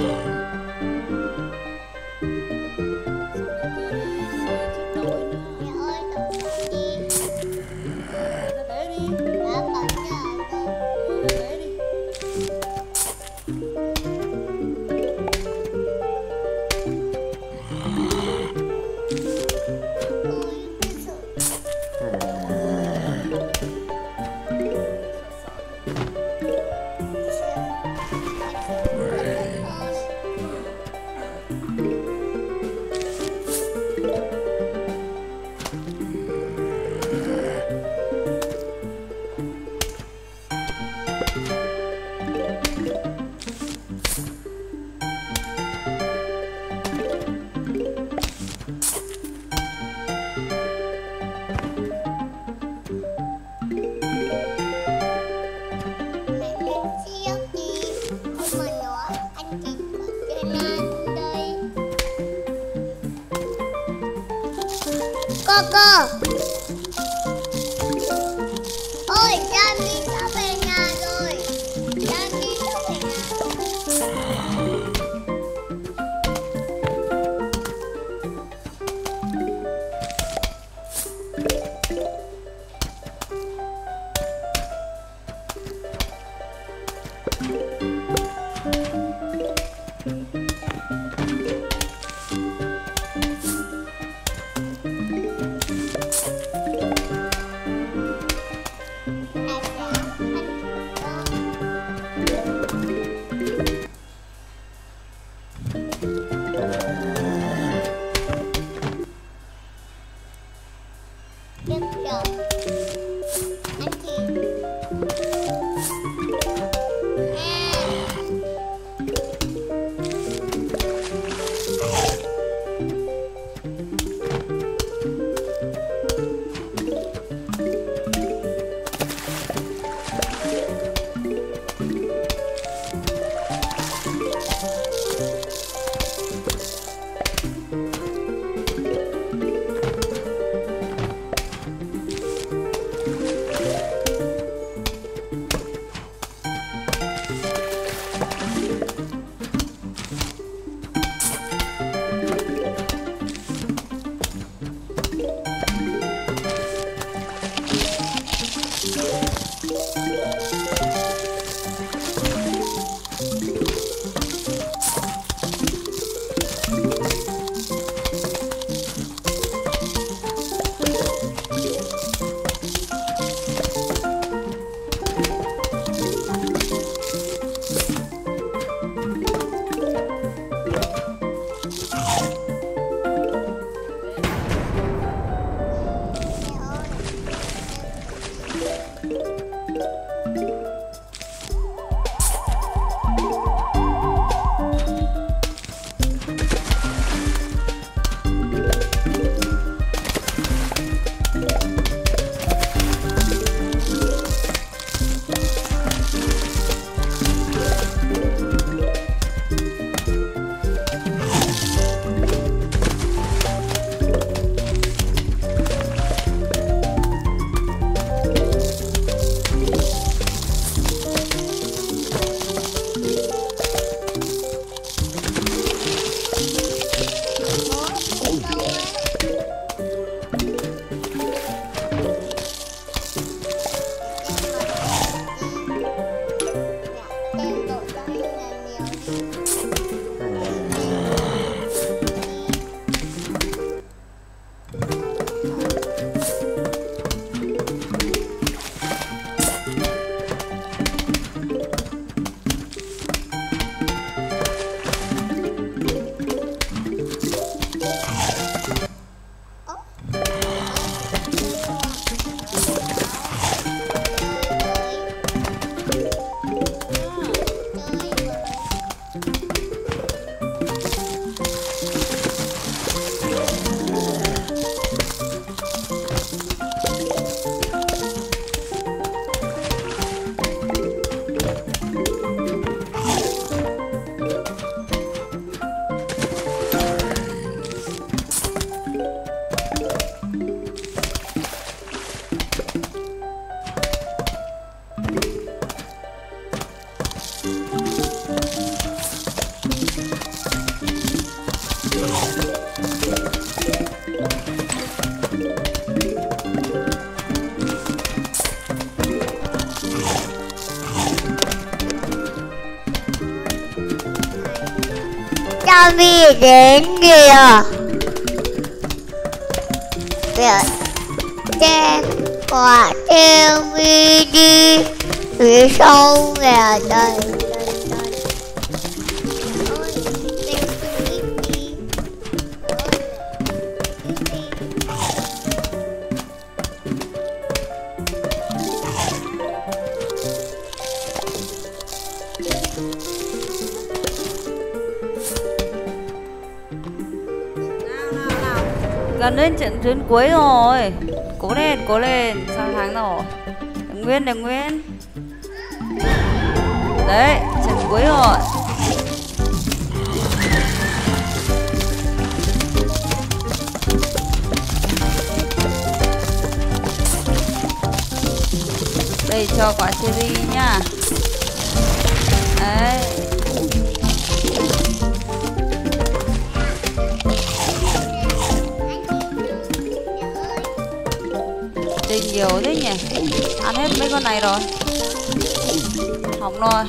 Glory. Coco. Cho mi đến kìa. Kìa Xem quả theo mi đi. Phía sau là đây Thank you. gần đến trận tuyến cuối rồi. Cố lên cố lên. Sang tháng rồi? Đừng nguyên đừng nguyên. Đấy, trận cuối rồi. Đây, cho quả cherry nha. Con này rồi. Hỏng rồi.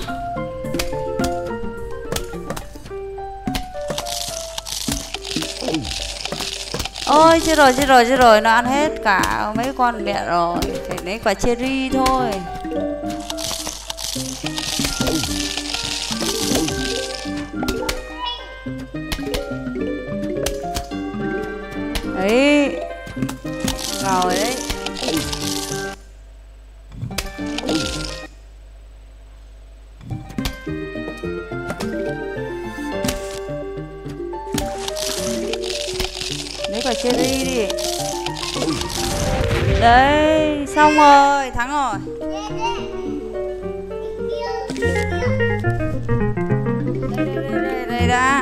Ôi, chết rồi chết rồi chết rồi. Nó ăn hết cả mấy con mẹ rồi. Phải lấy quả cherry thôi. kia đi đi đấy xong rồi thắng rồi đây, đây, đây, đây đã